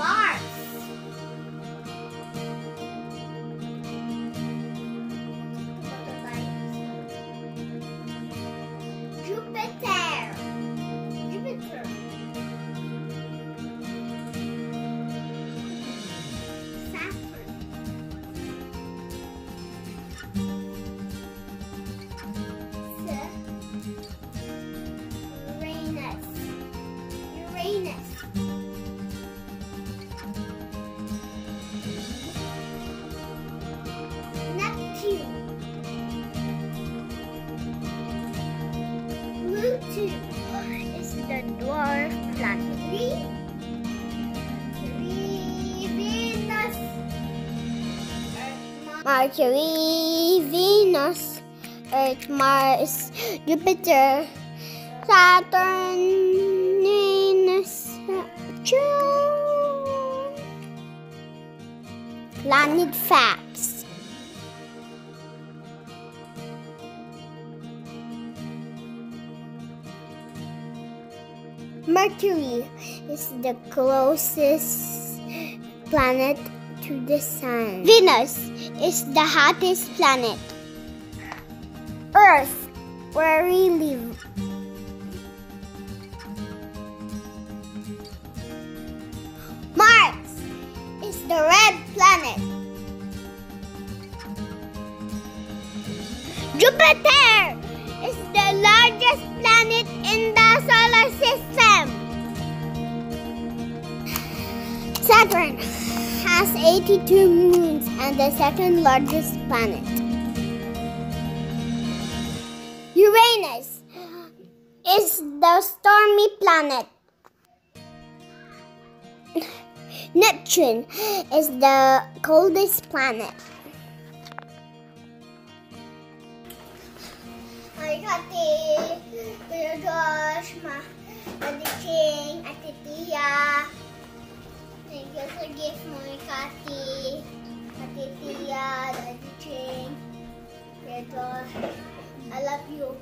Mars. Is the dwarf planet. Venus. Mercury, Venus, Earth, Mars, Jupiter, Saturn, Venus, June. Planet facts. Mercury is the closest planet to the Sun. Venus is the hottest planet. Earth, where we live. Mars is the red planet. Jupiter is the largest planet in the Saturn has 82 moons and the second largest planet. Uranus is the stormy planet. Neptune is the coldest planet. Josh, Ma, Ching, Ate I love you.